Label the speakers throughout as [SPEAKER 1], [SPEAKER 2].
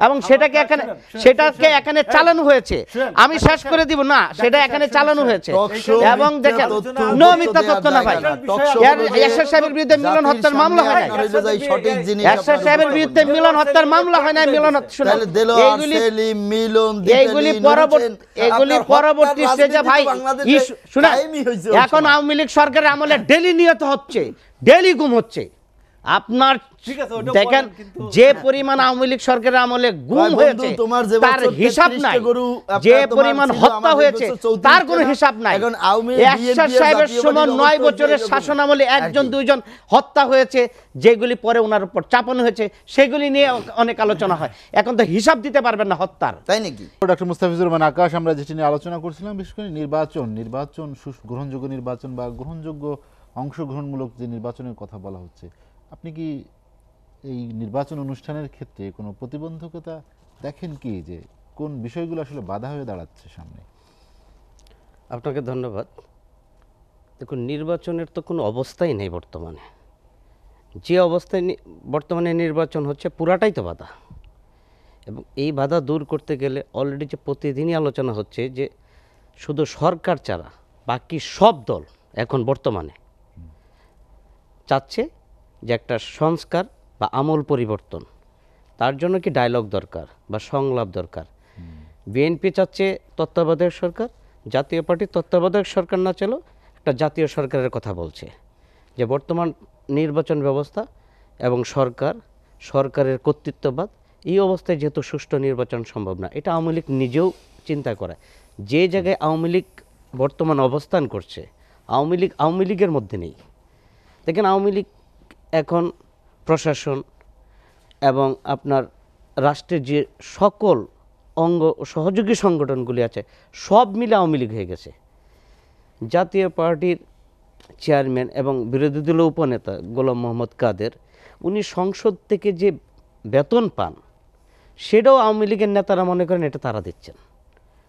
[SPEAKER 1] এবং সেটাকে এখানে সেটাকে এখানে চালানো হয়েছে। আমি শেষ করে দিব না সেটা এখানে চালানো হয়েছে। এবং দেখেন
[SPEAKER 2] তথ্য
[SPEAKER 1] নো মিথ্যা তথ্য না ভাই।
[SPEAKER 2] না। হলো
[SPEAKER 1] সাহেবের বিরুদ্ধে মিলন হত্যার মামলা হয় নাই।
[SPEAKER 2] আপনার
[SPEAKER 1] সাহেবের বিরুদ্ধে মিলন হত্যার মামলা হয় নাই মিলন হত্যা- শুনুন, এইগুলি
[SPEAKER 2] মিলন,
[SPEAKER 1] এইগুলি পরবর্তী এগুলি পরবর্তী স্টেজে ভাই শুনেন এখন আওয়ামী লীগ সরকারের আমলে ডেলি নিহত হচ্ছে ডেলি গুম হচ্ছে। আপনার
[SPEAKER 3] ঠিক আছে, ওটা
[SPEAKER 1] দেখেন যে পরিমাণ আওয়ামী লীগ সরকারের আমলে গুম হয়েছে তার হিসাব নাই। যে পরিমাণ হত্যা হয়েছে তার কোনো হিসাব নাই।
[SPEAKER 2] এখন আওয়ামী
[SPEAKER 1] এরশাদ
[SPEAKER 2] BNP
[SPEAKER 1] সাহেবের সময় নয় বছরের শাসন আমলে একজন দুইজন হত্যা হয়েছে যেগুলি পরে ওনার উপর চাপানো হয়েছে সেগুলি নিয়ে অনেক আলোচনা হয়। এখন তো হিসাব দিতে পারবেন না হত্যার।
[SPEAKER 2] তাই নাকি?
[SPEAKER 4] ডক্টর মুস্তাফিজুর রহমান আকাশ আমরা যেটি নিয়ে আলোচনা করছিলাম বিশেষ করে নির্বাচন নির্বাচন গ্রহণযোগ্য নির্বাচন বা গ্রহণযোগ্য অংশগ্রহণমূলক যে নির্বাচনের কথা বলা হচ্ছে আপনি কি এই নির্বাচন অনুষ্ঠানের ক্ষেত্রে কোনো প্রতিবন্ধকতা দেখেন কি যে কোন বিষয়গুলো আসলে বাধা হয়ে দাঁড়াচ্ছে সামনে?
[SPEAKER 1] আপনাকে ধন্যবাদ। দেখুন নির্বাচনের তো কোনো অবস্থাই নেই বর্তমানে। যে অবস্থায় বর্তমানে নির্বাচন হচ্ছে পুরাটাই তো বাধা। এবং এই বাধা দূর করতে গেলে অলরেডি যে প্রতিদিনই আলোচনা হচ্ছে যে শুধু সরকার ছাড়া বাকি সব দল এখন বর্তমানে চাচ্ছে যে একটা সংস্কার বা আমল পরিবর্তন। তার জন্য কি ডায়লগ দরকার বা সংলাপ দরকার? বিএনপি চাচ্ছে তত্ত্বাবধায়ক সরকার জাতীয় পার্টি তত্ত্বাবধায়ক সরকার না চলো একটা জাতীয় সরকারের কথা বলছে। যে বর্তমান নির্বাচন ব্যবস্থা এবং সরকার সরকারের কর্তৃত্ববাদ এই অবস্থায় যেহেতু সুষ্ঠু নির্বাচন সম্ভব না এটা আওয়ামী লীগ নিজেও চিন্তা করে। যে জায়গায় আওয়ামী লীগ বর্তমান অবস্থান করছে আওয়ামী লীগ আওয়ামী লীগের মধ্যে নেই। দেখেন আওয়ামী লীগ এখন প্রশাসন এবং আপনার রাষ্ট্রের যে সকল অঙ্গ সহযোগী সংগঠনগুলি আছে, সব মিলে আওয়ামী লীগ হয়ে গেছে। জাতীয় পার্টির চেয়ারম্যান এবং বিরোধী দল উপনেতা গোলাম মোহাম্মদ কাদের, উনি সংসদ থেকে যে বেতন পান, সেটাও আওয়ামী লীগের নেতারা মনে করেন এটা তারা দিচ্ছেন।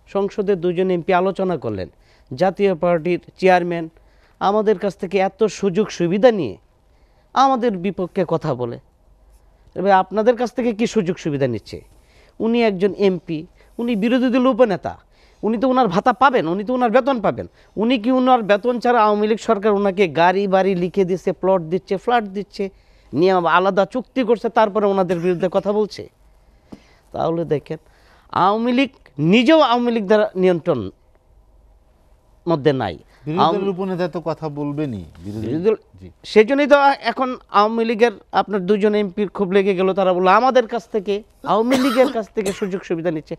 [SPEAKER 1] সংসদে দুজন এমপি আলোচনা করলেন, জাতীয় পার্টির চেয়ারম্যান আমাদের কাছ থেকে এত সুযোগ সুবিধা নিয়ে আমাদের বিপক্ষে কথা বলে। তবে আপনাদের কাছ থেকে কি সুযোগ সুবিধা নিচ্ছে? উনি একজন এমপি, উনি বিরোধী দল উপনেতা, উনি তো ওনার ভাতা পাবেন, উনি তো ওনার বেতন পাবেন। উনি কি ওনার বেতন ছাড়া আওয়ামী লীগ সরকার ওনাকে গাড়ি বাড়ি লিখে দিচ্ছে প্লট দিচ্ছে ফ্ল্যাট দিচ্ছে, নিয়ে আলাদা চুক্তি করছে, তারপরে ওনাদের বিরুদ্ধে কথা বলছে? তাহলে দেখেন, আওয়ামী লীগ নিজেও আওয়ামী লীগ দ্বারা নিয়ন্ত্রণ মধ্যে নাই।
[SPEAKER 4] বিরোধী দলের উপনেতা তো কথা বলবেনই বিরোধী
[SPEAKER 1] বিরোধী দল- সেই জন্যই তো এখন আওয়ামী লীগের আপনার দুজন এমপির খুব লেগে গেল তারা বলল আমাদের কাছ থেকে আওয়ামী লীগের কাছ থেকে সুযোগ সুবিধা নিচ্ছে।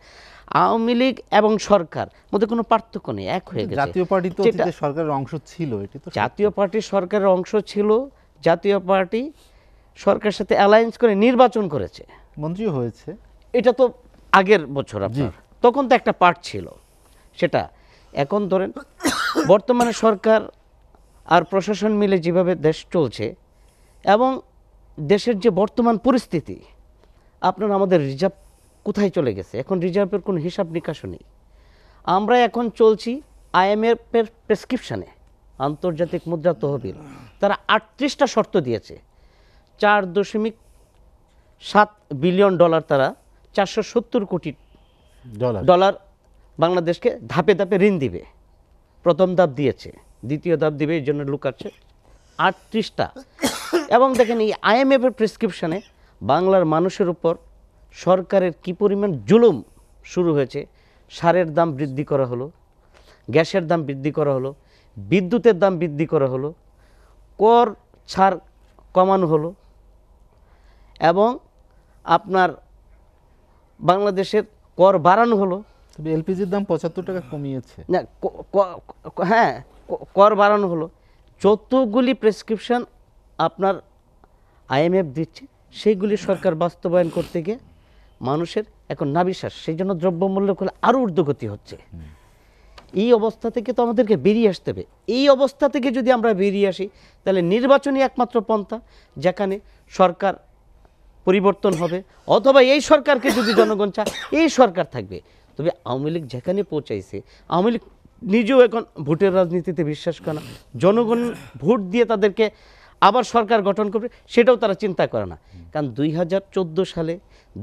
[SPEAKER 1] আওয়ামী লীগ এবং সরকার মধ্যে কোনো পার্থক্য নেই এক হয়ে গেছে।
[SPEAKER 4] জাতীয় পার্টি তো সরকারের অংশ ছিল এটি তো
[SPEAKER 1] জাতীয় পার্টি সরকারের অংশ ছিল জাতীয় পার্টি সরকারের সাথে অ্যালায়েন্স করে নির্বাচন করেছে।
[SPEAKER 4] মন্ত্রীও হয়েছে।
[SPEAKER 1] এটা তো আগের বছর আপনার। তখন তো একটা পার্ট ছিল। সেটা এখন ধরেন বর্তমানে সরকার আর প্রশাসন মিলে যেভাবে দেশ চলছে এবং দেশের যে বর্তমান পরিস্থিতি আপনার আমাদের রিজার্ভ কোথায় চলে গেছে? এখন রিজার্ভের কোনো হিসাব নিকাশও নেই। আমরা এখন চলছি আইএমএফের প্রেসক্রিপশানে আন্তর্জাতিক মুদ্রা তহবিল। তারা আটত্রিশটা শর্ত দিয়েছে। চার দশমিক সাত বিলিয়ন ডলার তারা চারশো সত্তর কোটি
[SPEAKER 4] ডলার।
[SPEAKER 1] ডলার বাংলাদেশকে ধাপে ধাপে ঋণ দিবে। প্রথম ধাপ দিয়েছে, দ্বিতীয় ধাপ দিবে, এই জন্য লুকাচ্ছে। আটত্রিশটা। এবং দেখেন এই আইএমএফের প্রেসক্রিপশনে বাংলার মানুষের উপর সরকারের কি পরিমাণ জুলুম শুরু হয়েছে, সারের দাম বৃদ্ধি করা হলো, গ্যাসের দাম বৃদ্ধি করা হলো, বিদ্যুতের দাম বৃদ্ধি করা হলো, কর ছাড় কমানো হলো, এবং আপনার বাংলাদেশের কর বাড়ানো হলো।
[SPEAKER 4] তবে এলপিজির দাম পঁচাত্তর টাকা কমিয়েছে।
[SPEAKER 1] না হ্যাঁ কর বাড়ানো হলো। যতগুলি প্রেসক্রিপশন আপনার আইএমএফ দিচ্ছে সেইগুলি সরকার বাস্তবায়ন করতে গিয়ে মানুষের এখন নাবিশ্বাস সেই জন্য দ্রব্যমূল্য করলে আরও ঊর্ধ্বগতি হচ্ছে। এই অবস্থা থেকে তো আমাদেরকে বেরিয়ে আসতে হবে। এই অবস্থা থেকে যদি আমরা বেরিয়ে আসি তাহলে নির্বাচনই একমাত্র পন্থা যেখানে সরকার পরিবর্তন হবে। অথবা এই সরকারকে যদি জনগণ চায় এই সরকার থাকবে। তবে আওয়ামী লীগ যেখানে পৌঁছাইছে, আওয়ামী লীগ নিজেও এখন ভোটের রাজনীতিতে বিশ্বাস করে না। জনগণ ভোট দিয়ে তাদেরকে আবার সরকার গঠন করবে, সেটাও তারা চিন্তা করে না। কারণ দুই হাজার চোদ্দ সালে,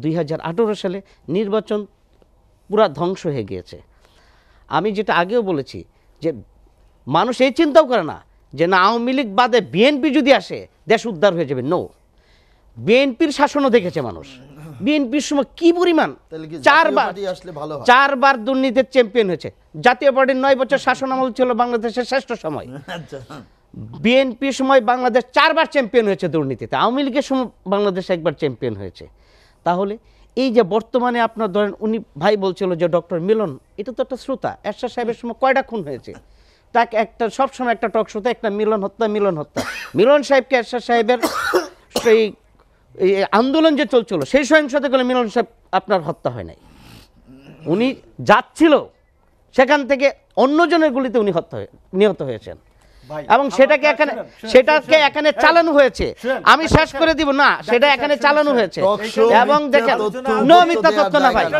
[SPEAKER 1] দুই হাজার আঠেরো সালে নির্বাচন পুরা ধ্বংস হয়ে গিয়েছে। আমি যেটা আগেও বলেছি যে মানুষ এই চিন্তাও করে না যে না, আওয়ামী লীগ বাদে বিএনপি যদি আসে, দেশ উদ্ধার হয়ে যাবে। নো বিএনপির শাসনও দেখেছে মানুষ। বিএনপির সময় কি পরিমাণ? চারবার
[SPEAKER 2] ভালো
[SPEAKER 1] চারবার দুর্নীতির চ্যাম্পিয়ন হয়েছে। জাতীয় পার্টির নয় বছর শাসন আমল ছিল বাংলাদেশের শ্রেষ্ঠ সময়। বিএনপির সময় বাংলাদেশ চারবার চ্যাম্পিয়ন হয়েছে দুর্নীতিতে। আওয়ামী লীগের সময় বাংলাদেশ একবার চ্যাম্পিয়ন হয়েছে। তাহলে এই যে বর্তমানে আপনার ধরেন উনি ভাই বলছিল যে ডক্টর মিলন এটা তো একটা শ্রোতা। এরশাদ সাহেবের সময় কয়টা খুন হয়েছে? তাকে একটা সবসময় একটা টক শ্রোতা একটা মিলন হত্যা মিলন হত্যা। মিলন সাহেবকে এরশাদ সাহেবের সেই এই আন্দোলন যে চলছিল, সেই সহিংসতা করে মিলন সাহেব আপনার হত্যা হয় নাই। উনি যাচ্ছিল, সেখান থেকে অন্যজনের গুলিতে উনি হত্যা নিহত হয়েছেন। এবং সেটাকে এখানে সেটাকে এখানে চালানো হয়েছে। আমি শেষ করে দিব না সেটা এখানে চালানো হয়েছে। এবং দেখেন নো মিথ্যা তথ্য না ভাই।
[SPEAKER 2] না।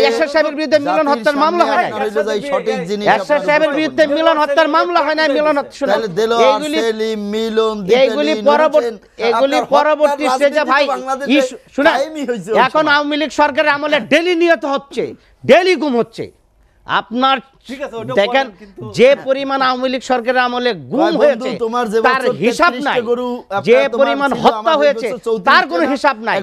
[SPEAKER 1] এরশাদ সাহেবের বিরুদ্ধে মিলন হত্যার মামলা হয় নাই?
[SPEAKER 2] আপনার এই সঠিক জিনিস
[SPEAKER 1] এরশাদ সাহেবের বিরুদ্ধে মিলন হত্যার মামলা হয় নাই মিলন হত্যা- শুনেন, এইগুলি
[SPEAKER 2] সেলিম, মিলন,
[SPEAKER 1] এইগুলি পরবর্তী এগুলি পরবর্তী স্টেজে ভাই
[SPEAKER 2] ওই
[SPEAKER 1] এখন আওয়ামী লীগ সরকারের আমলে ডেলি নিহত হচ্ছে ডেলি গুম হচ্ছে। আপনার দেখেন যে পরিমাণ আওয়ামী লীগ সরকারের আমলে গুম হয়েছে তার হিসাব নাই। যে পরিমাণ হত্যা হয়েছে তার কোনো হিসাব নাই।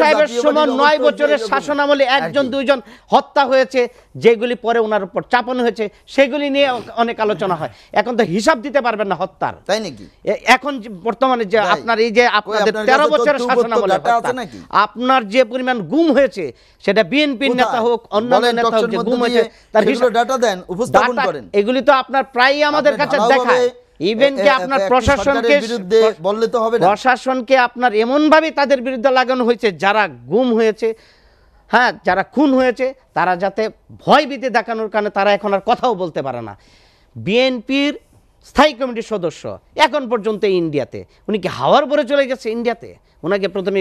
[SPEAKER 1] সাহেবের সময় নয় বছরের শাসন আমলে একজন দুইজন হত্যা হয়েছে যেগুলি পরে ওনার উপর চাপানো হয়েছে সেগুলি নিয়ে অনেক আলোচনা হয়। এখন তো হিসাব দিতে পারবেন না হত্যার।
[SPEAKER 2] তাই নাকি?
[SPEAKER 1] এখন যে বর্তমানে যে আপনার এই যে আপনাদের তেরো বছরের শাসন আমলে? আপনার যে পরিমাণ গুম হয়েছে সেটা বিএনপির নেতা হোক অন্য নেতা হোক যে গুম হয়েছে তার
[SPEAKER 2] এগুলো ডাটা দেন উপস্থাপন করেন।
[SPEAKER 1] এগুলি তো আপনার প্রায়ই আমাদের কাছে দেখায়। ইভেন কি আপনার প্রশাসনকে
[SPEAKER 2] বিরুদ্ধে বললে তো হবে না।
[SPEAKER 1] প্রশাসনকে আপনার এমনভাবে তাদের বিরুদ্ধে লাগানো হয়েছে যারা গুম হয়েছে হ্যাঁ যারা খুন হয়েছে তারা যাতে ভয় ভীতি দেখানোর কারণে তারা এখন আর কথাও বলতে পারে না। বিএনপির স্থায়ী কমিটির সদস্য এখন পর্যন্ত ইন্ডিয়াতে। উনি কি হাওয়ার পরে চলে গেছে ইন্ডিয়াতে? ওনাকে প্রথমে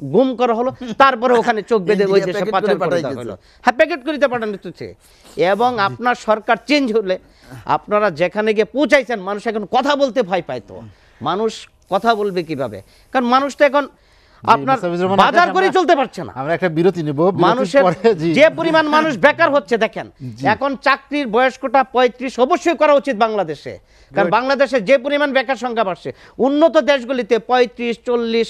[SPEAKER 1] গুম করা হলো তারপরে ওখানে চোখ বেঁধে ওই দেশে পাচার
[SPEAKER 2] করে
[SPEAKER 1] দেওয়া হলো। হ্যাঁ প্যাকেট করিতে পাঠানো হচ্ছে। এবং আপনার সরকার চেঞ্জ হলে আপনারা যেখানে গিয়ে পৌঁছাইছেন মানুষ এখন কথা বলতে ভয় পায় তো। মানুষ কথা বলবে কীভাবে? কারণ মানুষ তো এখন আপনার বাজার করে চলতে পারছে না।
[SPEAKER 4] আমরা একটা বিরতি নেব।
[SPEAKER 1] মানুষের যে পরিমাণ মানুষ বেকার হচ্ছে দেখেন এখন চাকরির বয়স্কটা পঁয়ত্রিশ অবশ্যই করা উচিত বাংলাদেশে। কারণ বাংলাদেশে যে পরিমাণ বেকার সংখ্যা বাড়ছে উন্নত দেশগুলিতে পঁয়ত্রিশ চল্লিশ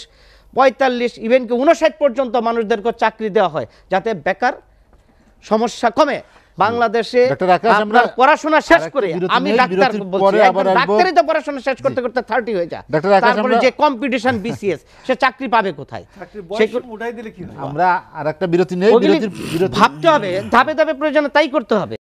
[SPEAKER 1] পঁয়তাল্লিশ ইভেন কি উনষাট পর্যন্ত মানুষদেরকে চাকরি দেওয়া হয় যাতে বেকার সমস্যা কমে। বাংলাদেশে আপনার পড়াশোনা শেষ করে আমি ডাক্তার বলছি। ডাক্তারই তো পড়াশোনা শেষ করতে করতে থার্টি হয়ে যায়। তারপরে যে কম্পিটিশন বিসিএস সে চাকরি পাবে কোথায়?
[SPEAKER 4] আমরা আর একটা বিরতি নেই
[SPEAKER 1] ভাবতে হবে ধাপে ধাপে প্রয়োজনে তাই করতে হবে।